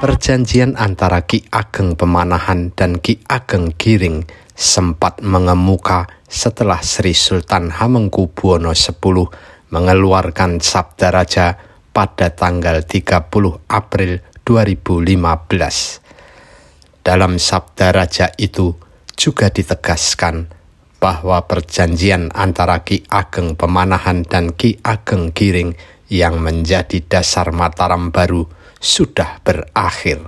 Perjanjian antara Ki Ageng Pemanahan dan Ki Ageng Giring sempat mengemuka setelah Sri Sultan Hamengkubuwono X mengeluarkan Sabda Raja pada tanggal 30 April 2015. Dalam Sabda Raja itu juga ditegaskan bahwa perjanjian antara Ki Ageng Pemanahan dan Ki Ageng Giring yang menjadi dasar Mataram baru sudah berakhir.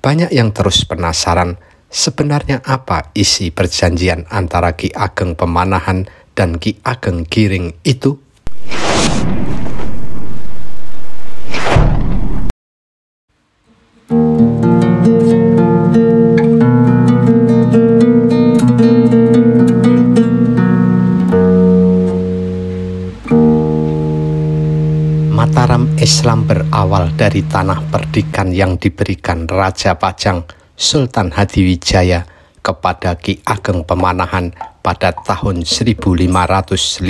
Banyak yang terus penasaran sebenarnya apa isi perjanjian antara Ki Ageng Pemanahan dan Ki Ageng Giring itu? Islam berawal dari tanah perdikan yang diberikan Raja Pajang Sultan Hadiwijaya kepada Ki Ageng Pemanahan pada tahun 1556.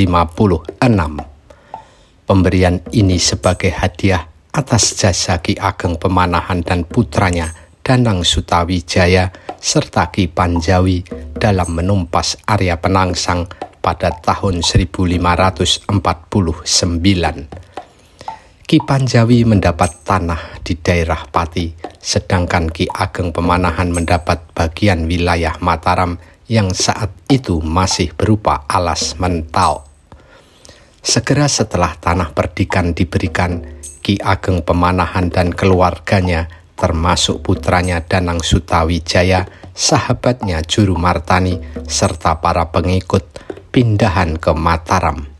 Pemberian ini sebagai hadiah atas jasa Ki Ageng Pemanahan dan putranya Danang Sutawijaya serta Ki Panjawi dalam menumpas Arya Penangsang pada tahun 1549. Ki Panjawi mendapat tanah di daerah Pati, sedangkan Ki Ageng Pemanahan mendapat bagian wilayah Mataram yang saat itu masih berupa alas mentau. Segera setelah tanah perdikan diberikan, Ki Ageng Pemanahan dan keluarganya termasuk putranya Danang Sutawijaya, sahabatnya Juru Martani, serta para pengikut pindahan ke Mataram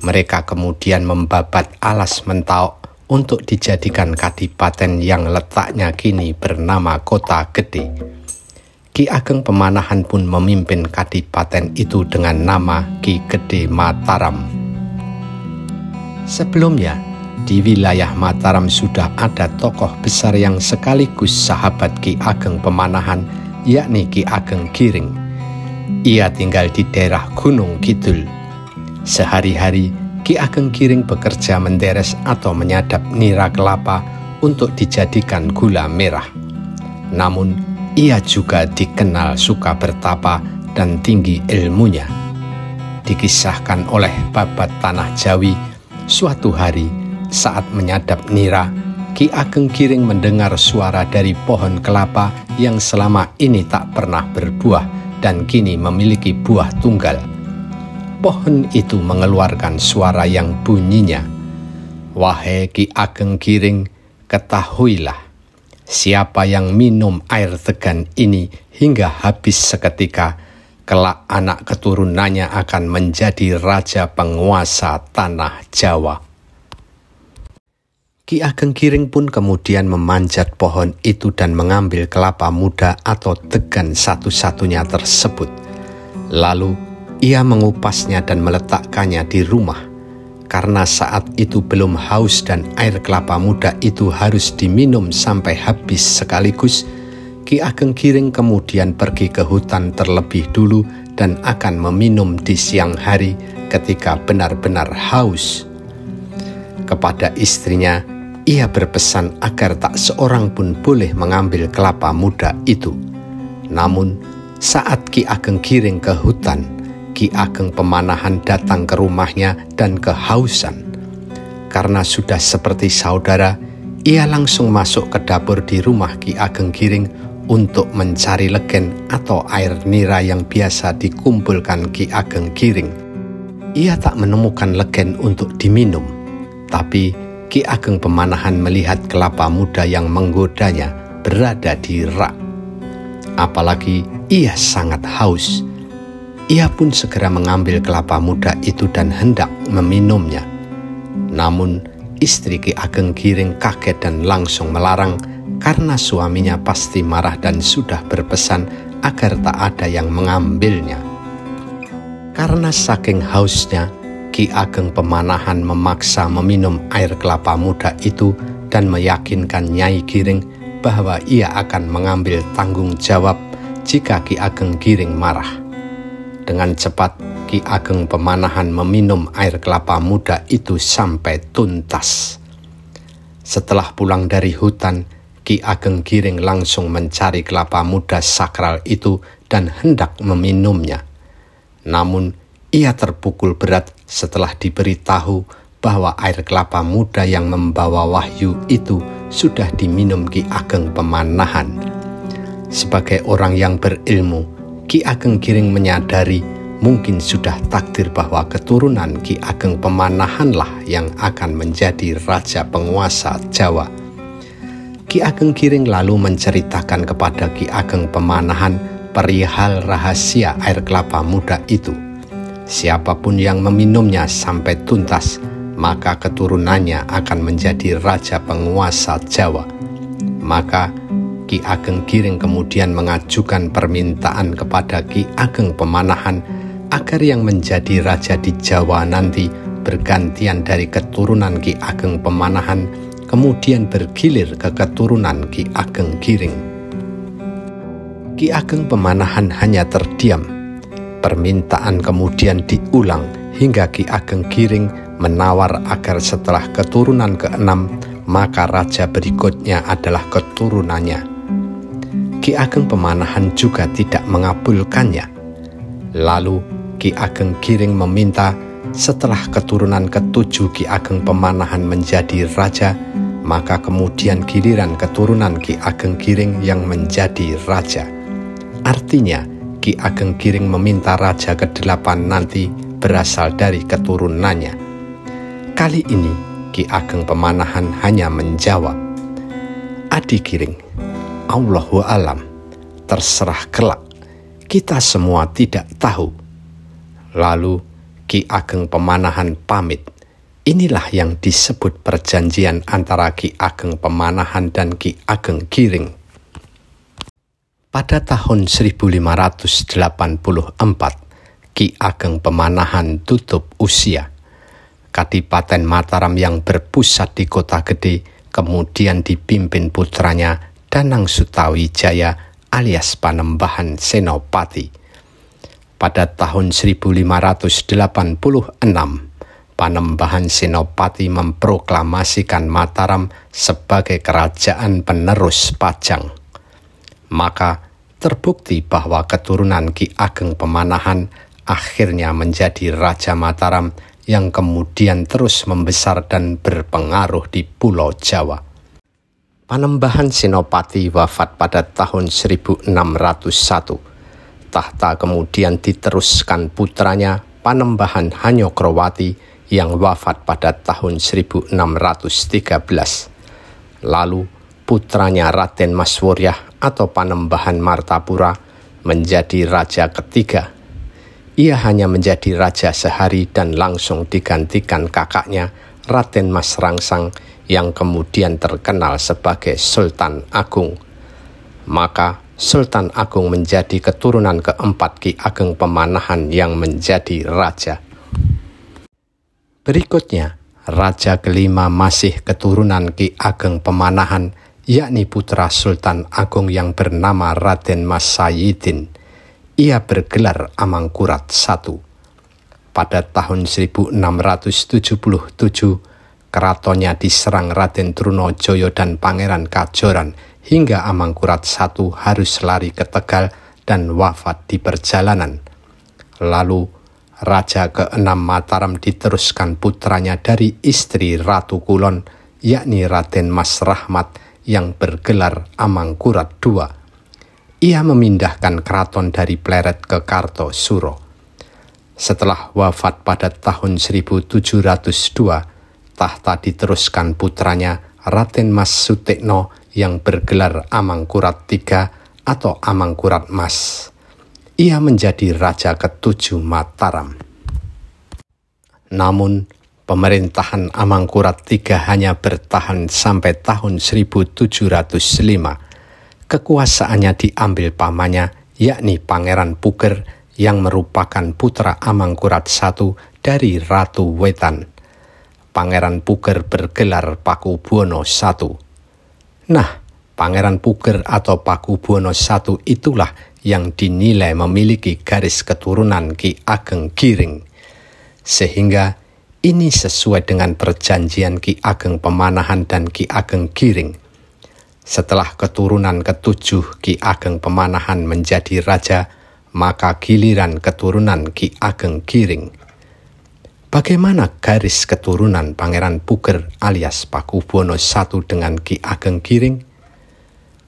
mereka kemudian membabat alas mentau untuk dijadikan kadipaten yang letaknya kini bernama Kota Gede. Ki Ageng Pemanahan pun memimpin kadipaten itu dengan nama Ki Gede Mataram. Sebelumnya, di wilayah Mataram sudah ada tokoh besar yang sekaligus sahabat Ki Ageng Pemanahan, yakni Ki Ageng Giring. Ia tinggal di daerah Gunung Kidul, Sehari-hari Ki Ageng Giring bekerja menderes atau menyadap nira kelapa untuk dijadikan gula merah. Namun, ia juga dikenal suka bertapa dan tinggi ilmunya. Dikisahkan oleh babat Tanah Jawi, suatu hari saat menyadap nira, Ki Ageng Giring mendengar suara dari pohon kelapa yang selama ini tak pernah berbuah dan kini memiliki buah tunggal pohon itu mengeluarkan suara yang bunyinya, Wahai Ki Ageng Giring, ketahuilah, siapa yang minum air tegan ini hingga habis seketika, kelak anak keturunannya akan menjadi raja penguasa tanah Jawa. Ki Ageng Giring pun kemudian memanjat pohon itu dan mengambil kelapa muda atau tegan satu-satunya tersebut. Lalu ia mengupasnya dan meletakkannya di rumah, karena saat itu belum haus dan air kelapa muda itu harus diminum sampai habis sekaligus. Ki Ageng Giring kemudian pergi ke hutan terlebih dulu dan akan meminum di siang hari ketika benar-benar haus. Kepada istrinya, ia berpesan agar tak seorang pun boleh mengambil kelapa muda itu. Namun, saat Ki Ageng Giring ke hutan, Ki Ageng Pemanahan datang ke rumahnya dan kehausan. Karena sudah seperti saudara, ia langsung masuk ke dapur di rumah Ki Ageng Giring untuk mencari legen atau air nira yang biasa dikumpulkan Ki Ageng Giring. Ia tak menemukan legen untuk diminum, tapi Ki Ageng Pemanahan melihat kelapa muda yang menggodanya berada di rak. Apalagi ia sangat haus ia pun segera mengambil kelapa muda itu dan hendak meminumnya. Namun, istri Ki Ageng Giring kaget dan langsung melarang karena suaminya pasti marah dan sudah berpesan agar tak ada yang mengambilnya. Karena saking hausnya, Ki Ageng Pemanahan memaksa meminum air kelapa muda itu dan meyakinkan Nyai Giring bahwa ia akan mengambil tanggung jawab jika Ki Ageng Giring marah. Dengan cepat, Ki Ageng Pemanahan meminum air kelapa muda itu sampai tuntas. Setelah pulang dari hutan, Ki Ageng Giring langsung mencari kelapa muda sakral itu dan hendak meminumnya. Namun, ia terpukul berat setelah diberitahu bahwa air kelapa muda yang membawa wahyu itu sudah diminum Ki Ageng Pemanahan. Sebagai orang yang berilmu, Ki Ageng Giring menyadari mungkin sudah takdir bahwa keturunan Ki Ageng Pemanahanlah yang akan menjadi raja penguasa Jawa. Ki Ageng Giring lalu menceritakan kepada Ki Ageng Pemanahan perihal rahasia air kelapa muda itu. Siapa pun yang meminumnya sampai tuntas, maka keturunannya akan menjadi raja penguasa Jawa. Maka Ki Ageng Giring kemudian mengajukan permintaan kepada Ki Ageng Pemanahan agar yang menjadi raja di Jawa nanti bergantian dari keturunan Ki Ageng Pemanahan kemudian bergilir ke keturunan Ki Ageng Giring. Ki Ageng Pemanahan hanya terdiam. Permintaan kemudian diulang hingga Ki Ageng Giring menawar agar setelah keturunan keenam maka raja berikutnya adalah keturunannya. Ki Ageng Pemanahan juga tidak mengabulkannya. Lalu Ki Ageng Giring meminta setelah keturunan ketujuh Ki Ageng Pemanahan menjadi raja, maka kemudian giliran keturunan Ki Ageng Giring yang menjadi raja. Artinya, Ki Ageng Giring meminta raja ke-8 nanti berasal dari keturunannya. Kali ini, Ki Ageng Pemanahan hanya menjawab, Adi Giring, Allahu alam, terserah kelak. Kita semua tidak tahu. Lalu Ki Ageng Pemanahan pamit. Inilah yang disebut perjanjian antara Ki Ageng Pemanahan dan Ki Ageng Giring. Pada tahun 1584, Ki Ageng Pemanahan tutup usia. Kadipaten Mataram yang berpusat di kota gede kemudian dipimpin putranya Danang Sutawijaya alias Panembahan Senopati. Pada tahun 1586, Panembahan Senopati memproklamasikan Mataram sebagai kerajaan penerus Pajang. Maka terbukti bahwa keturunan Ki Ageng Pemanahan akhirnya menjadi Raja Mataram yang kemudian terus membesar dan berpengaruh di Pulau Jawa. Panembahan Senopati wafat pada tahun 1601. Tahta kemudian diteruskan putranya Panembahan Hanyokrowati yang wafat pada tahun 1613. Lalu putranya Raden Maswuryah atau Panembahan Martapura menjadi raja ketiga. Ia hanya menjadi raja sehari dan langsung digantikan kakaknya Raden Mas Rangsang yang kemudian terkenal sebagai Sultan Agung. Maka Sultan Agung menjadi keturunan keempat Ki Ageng Pemanahan yang menjadi raja. Berikutnya, raja kelima masih keturunan Ki Ageng Pemanahan, yakni putra Sultan Agung yang bernama Raden Mas Sayyidin. Ia bergelar Amangkurat I. Pada tahun 1677, keratonnya diserang Raden Trunojoyo dan Pangeran Kajoran hingga Amangkurat I harus lari ke Tegal dan wafat di perjalanan. Lalu Raja ke-6 Mataram diteruskan putranya dari istri Ratu Kulon, yakni Raden Mas Rahmat yang bergelar Amangkurat II. Ia memindahkan keraton dari Pleret ke Kartosuro. Setelah wafat pada tahun 1702, tahta diteruskan putranya Raden Mas Sutekno yang bergelar Amangkurat III atau Amangkurat Mas. Ia menjadi raja ketujuh Mataram. Namun, pemerintahan Amangkurat III hanya bertahan sampai tahun 1705. Kekuasaannya diambil pamannya, yakni Pangeran Puger yang merupakan putra Amangkurat I dari Ratu Wetan. Pangeran Puger bergelar Paku Buwono I. Nah, Pangeran Puger atau Paku Buwono I itulah yang dinilai memiliki garis keturunan Ki Ageng Giring. Sehingga ini sesuai dengan perjanjian Ki Ageng Pemanahan dan Ki Ageng Giring. Setelah keturunan ketujuh Ki Ageng Pemanahan menjadi raja, maka giliran keturunan Ki Ageng Giring. Bagaimana garis keturunan Pangeran Puger alias Pakubono I dengan Ki Ageng Giring?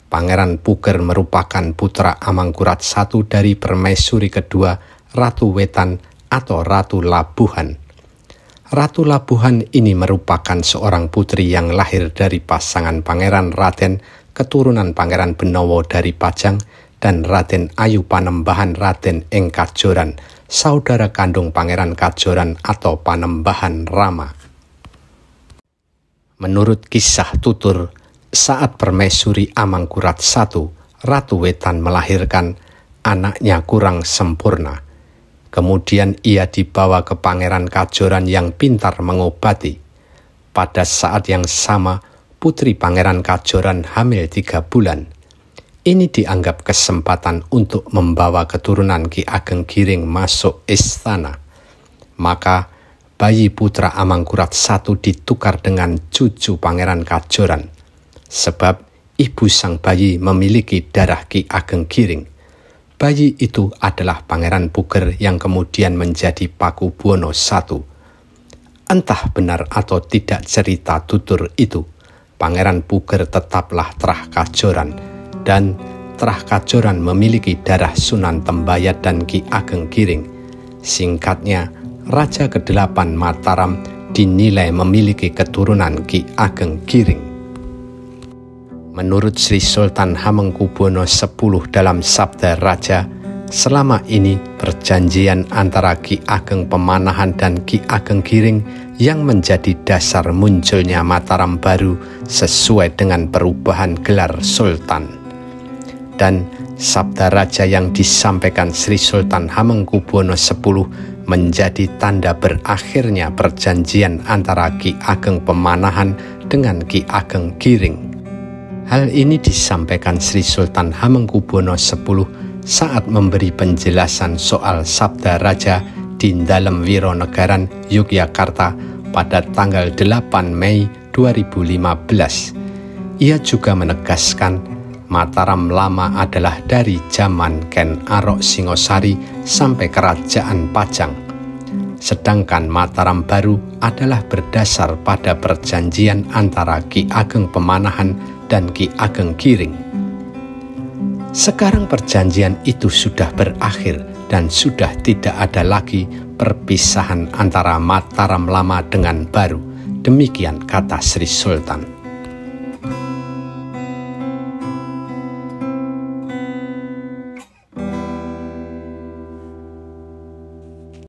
Pangeran Puger merupakan putra Amangkurat I dari permaisuri kedua Ratu Wetan atau Ratu Labuhan. Ratu Labuhan ini merupakan seorang putri yang lahir dari pasangan Pangeran Raden keturunan Pangeran Benowo dari Pajang dan Raden Ayu Panembahan Raden Ing Kajoran saudara kandung Pangeran Kajoran atau Panembahan Rama. Menurut kisah tutur, saat permaisuri Amangkurat I, Ratu Wetan melahirkan anaknya kurang sempurna. Kemudian ia dibawa ke Pangeran Kajoran yang pintar mengobati. Pada saat yang sama, putri Pangeran Kajoran hamil tiga bulan ini dianggap kesempatan untuk membawa keturunan Ki Ageng Giring masuk istana. Maka bayi putra Amangkurat satu ditukar dengan cucu Pangeran Kajoran. Sebab ibu sang bayi memiliki darah Ki Ageng Giring. Bayi itu adalah Pangeran Puger yang kemudian menjadi Paku Buwono I. Entah benar atau tidak cerita tutur itu, Pangeran Puger tetaplah terah kajoran dan Terah Kajoran memiliki darah Sunan Tembayat dan Ki Ageng Giring. Singkatnya, Raja ke-8 Mataram dinilai memiliki keturunan Ki Ageng Giring. Menurut Sri Sultan Hamengkubuwono X dalam Sabda Raja, selama ini perjanjian antara Ki Ageng Pemanahan dan Ki Ageng Giring yang menjadi dasar munculnya Mataram baru sesuai dengan perubahan gelar Sultan dan sabda raja yang disampaikan Sri Sultan Hamengkubuwono X menjadi tanda berakhirnya perjanjian antara Ki Ageng Pemanahan dengan Ki Ageng Giring. Hal ini disampaikan Sri Sultan Hamengkubuwono X saat memberi penjelasan soal sabda raja di dalam Wironegaran, Yogyakarta pada tanggal 8 Mei 2015. Ia juga menegaskan Mataram lama adalah dari zaman Ken Arok Singosari sampai Kerajaan Pajang. Sedangkan Mataram baru adalah berdasar pada perjanjian antara Ki Ageng Pemanahan dan Ki Ageng Giring. Sekarang perjanjian itu sudah berakhir dan sudah tidak ada lagi perpisahan antara Mataram lama dengan baru. Demikian kata Sri Sultan.